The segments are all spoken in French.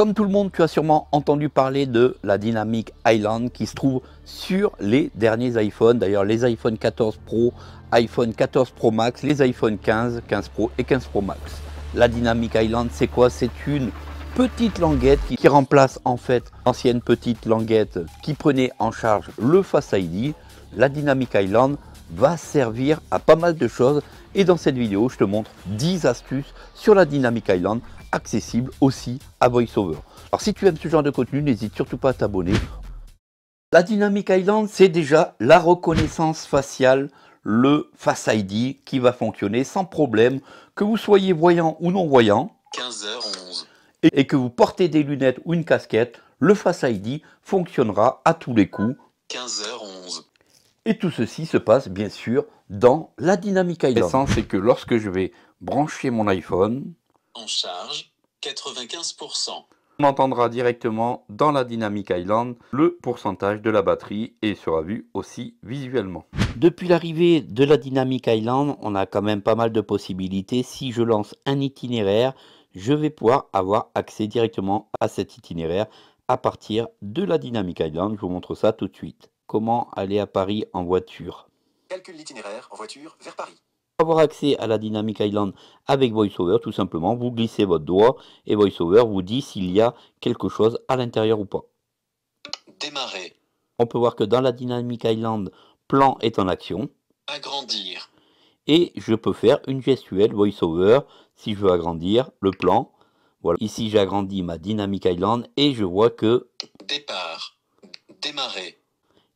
Comme tout le monde, tu as sûrement entendu parler de la Dynamic Island qui se trouve sur les derniers iPhones. D'ailleurs, les iPhone 14 Pro, iPhone 14 Pro Max, les iPhone 15, 15 Pro et 15 Pro Max. La Dynamic Island, c'est quoi? C'est une petite languette qui, remplace en fait l'ancienne petite languette qui prenait en charge le Face ID. La Dynamic Island va servir à pas mal de choses et dans cette vidéo, je te montre 10 astuces sur la Dynamic Island accessible aussi à VoiceOver. Alors si tu aimes ce genre de contenu, n'hésite surtout pas à t'abonner. La Dynamic Island, c'est déjà la reconnaissance faciale, le Face ID qui va fonctionner sans problème, que vous soyez voyant ou non voyant. 15h11. Et que vous portez des lunettes ou une casquette, le Face ID fonctionnera à tous les coups. 15h11. Et tout ceci se passe bien sûr dans la Dynamic Island. c'est que lorsque je vais brancher mon iPhone, en charge, 95%. On entendra directement dans la Dynamic Island le pourcentage de la batterie et sera vu aussi visuellement. Depuis l'arrivée de la Dynamic Island, on a quand même pas mal de possibilités. Si je lance un itinéraire, je vais pouvoir avoir accès directement à cet itinéraire à partir de la Dynamic Island. Je vous montre ça tout de suite. Comment aller à Paris en voiture? Calcule l'itinéraire en voiture vers Paris avoir accès à la Dynamic Island avec VoiceOver, tout simplement, vous glissez votre doigt et VoiceOver vous dit s'il y a quelque chose à l'intérieur ou pas. Démarrer. On peut voir que dans la Dynamic Island, plan est en action. Agrandir. Et je peux faire une gestuelle VoiceOver si je veux agrandir le plan. Voilà. Ici, j'agrandis ma Dynamic Island et je vois que... Départ. Démarrer.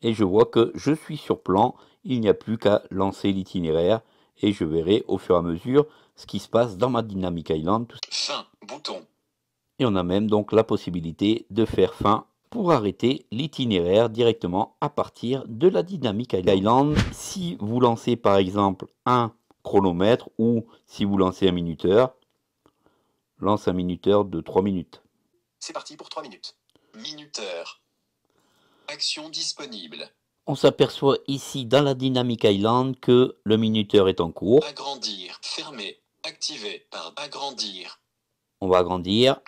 Et je vois que je suis sur plan. Il n'y a plus qu'à lancer l'itinéraire et je verrai au fur et à mesure ce qui se passe dans ma Dynamic Island. Fin, bouton. Et on a même donc la possibilité de faire fin pour arrêter l'itinéraire directement à partir de la Dynamic Island. Si vous lancez par exemple un chronomètre ou si vous lancez un minuteur, lance un minuteur de 3 minutes. C'est parti pour 3 minutes. Minuteur. Action disponible. On s'aperçoit ici dans la Dynamic Island que le minuteur est en cours. Agrandir, fermer, activer par agrandir. On va agrandir.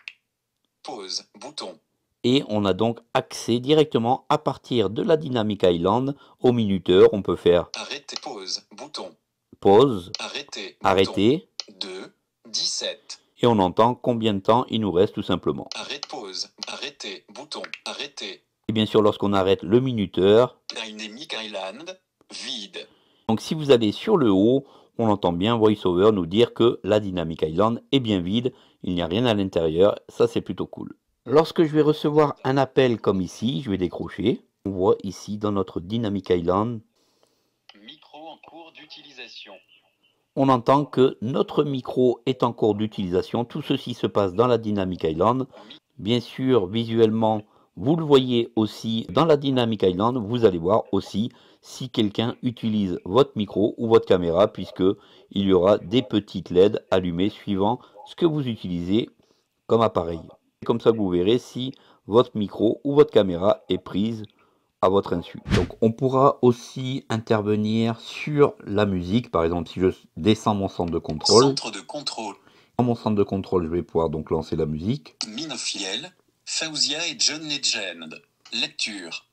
Pause, bouton. Et on a donc accès directement à partir de la Dynamic Island au minuteur. On peut faire arrêter, pause, bouton. Pause. Arrêter. Arrêter. 2, 17. Et on entend combien de temps il nous reste tout simplement. Arrête, pause, arrêter, bouton, arrêter. Et bien sûr, lorsqu'on arrête le minuteur, Dynamic Island, vide. Donc si vous allez sur le haut, on entend bien VoiceOver nous dire que la Dynamic Island est bien vide, il n'y a rien à l'intérieur, ça c'est plutôt cool. Lorsque je vais recevoir un appel comme ici, je vais décrocher. On voit ici dans notre Dynamic Island. Micro en cours d'utilisation. On entend que notre micro est en cours d'utilisation. Tout ceci se passe dans la Dynamic Island. Bien sûr, visuellement, vous le voyez aussi dans la Dynamic Island, vous allez voir aussi si quelqu'un utilise votre micro ou votre caméra puisque il y aura des petites LED allumées suivant ce que vous utilisez comme appareil. Comme ça vous verrez si votre micro ou votre caméra est prise à votre insu. Donc on pourra aussi intervenir sur la musique, par exemple si je descends mon centre de contrôle. Centre de contrôle. Dans mon centre de contrôle, je vais pouvoir donc lancer la musique. Minofiel, Fauzia et John Legend. Lecture.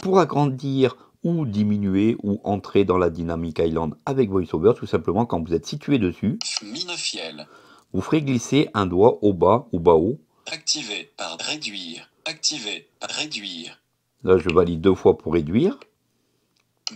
Pour agrandir ou diminuer ou entrer dans la Dynamic Island avec VoiceOver, tout simplement quand vous êtes situé dessus, vous ferez glisser un doigt au bas ou bas haut. Activé par réduire. Activé par réduire. Là, je valide deux fois pour réduire.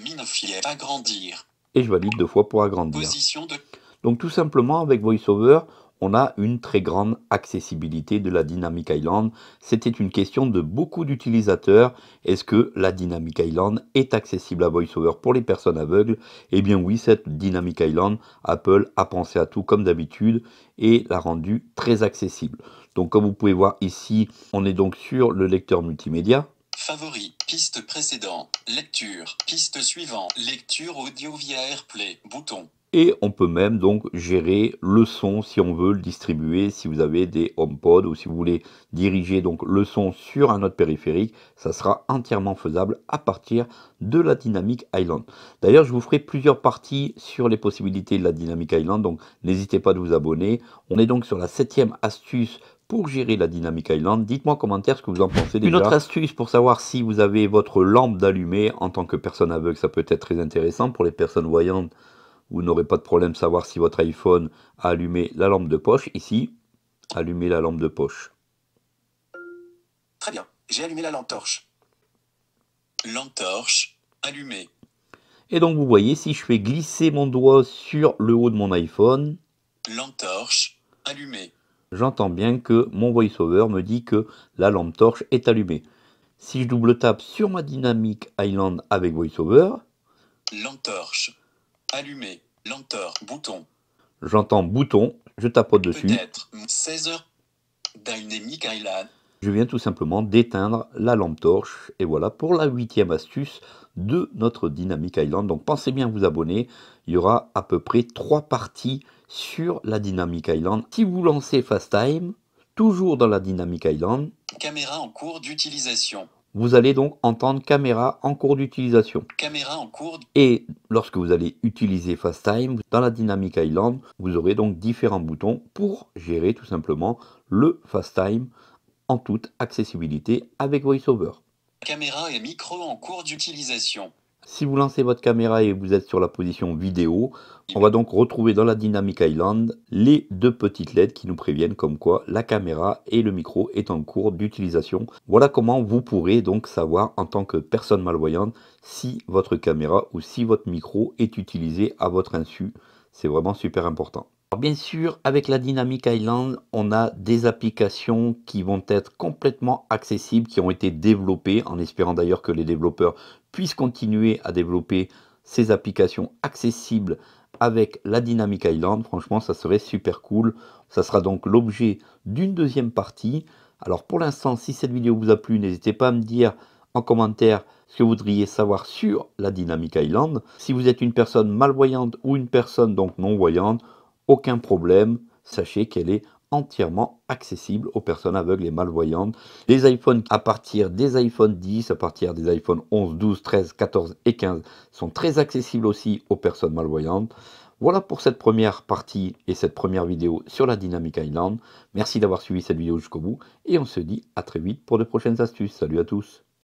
Minofiel. Agrandir. Et je valide deux fois pour agrandir. Position de... Donc tout simplement avec VoiceOver, on a une très grande accessibilité de la Dynamic Island. C'était une question de beaucoup d'utilisateurs. Est-ce que la Dynamic Island est accessible à VoiceOver pour les personnes aveugles? Eh bien oui, cette Dynamic Island, Apple a pensé à tout comme d'habitude et l'a rendu très accessible. Donc comme vous pouvez voir ici, on est donc sur le lecteur multimédia. Favori, piste précédente, lecture, piste suivante, lecture audio via AirPlay, bouton. Et on peut même donc gérer le son si on veut le distribuer, si vous avez des HomePod ou si vous voulez diriger donc le son sur un autre périphérique, ça sera entièrement faisable à partir de la Dynamic Island. D'ailleurs, je vous ferai plusieurs parties sur les possibilités de la Dynamic Island, donc n'hésitez pas à vous abonner. On est donc sur la septième astuce pour gérer la Dynamic Island. Dites-moi en commentaire ce que vous en pensez déjà. Une autre astuce pour savoir si vous avez votre lampe d'allumée en tant que personne aveugle, ça peut être très intéressant. Pour les personnes voyantes, vous n'aurez pas de problème de savoir si votre iPhone a allumé la lampe de poche. Ici, allumez la lampe de poche. Très bien, j'ai allumé la lampe torche. Lampe torche, allumée. Et donc vous voyez, si je fais glisser mon doigt sur le haut de mon iPhone, lampe torche, allumée. J'entends bien que mon voiceover me dit que la lampe torche est allumée. Si je double tape sur ma dynamique Island avec voiceover, lampe torche, lampe torche, bouton. J'entends bouton, je tapote dessus. Peut-être 16 heures, Dynamic Island. Je viens tout simplement d'éteindre la lampe torche. Et voilà pour la huitième astuce de notre Dynamic Island. Donc pensez bien à vous abonner. Il y aura à peu près trois parties sur la Dynamic Island. Si vous lancez FaceTime, toujours dans la Dynamic Island. Caméra en cours d'utilisation. Vous allez donc entendre caméra en cours d'utilisation. Caméra en cours. Et lorsque vous allez utiliser FaceTime, dans la Dynamic Island, vous aurez donc différents boutons pour gérer tout simplement le FaceTime en toute accessibilité avec VoiceOver. Caméra et micro en cours d'utilisation. Si vous lancez votre caméra et vous êtes sur la position vidéo, on va donc retrouver dans la Dynamic Island les deux petites LED qui nous préviennent comme quoi la caméra et le micro est en cours d'utilisation. Voilà comment vous pourrez donc savoir en tant que personne malvoyante si votre caméra ou si votre micro est utilisé à votre insu. C'est vraiment super important bien sûr, avec la Dynamic Island, on a des applications qui vont être complètement accessibles, qui ont été développées, en espérant d'ailleurs que les développeurs puissent continuer à développer ces applications accessibles avec la Dynamic Island. Franchement, ça serait super cool. Ça sera donc l'objet d'une deuxième partie. Alors pour l'instant, si cette vidéo vous a plu, n'hésitez pas à me dire en commentaire ce que vous voudriez savoir sur la Dynamic Island. Si vous êtes une personne malvoyante ou une personne donc non-voyante, aucun problème, sachez qu'elle est entièrement accessible aux personnes aveugles et malvoyantes. Les iPhones à partir des iPhone 10, à partir des iPhone 11, 12, 13, 14 et 15 sont très accessibles aussi aux personnes malvoyantes. Voilà pour cette première partie et cette première vidéo sur la Dynamic Island. Merci d'avoir suivi cette vidéo jusqu'au bout et on se dit à très vite pour de prochaines astuces. Salut à tous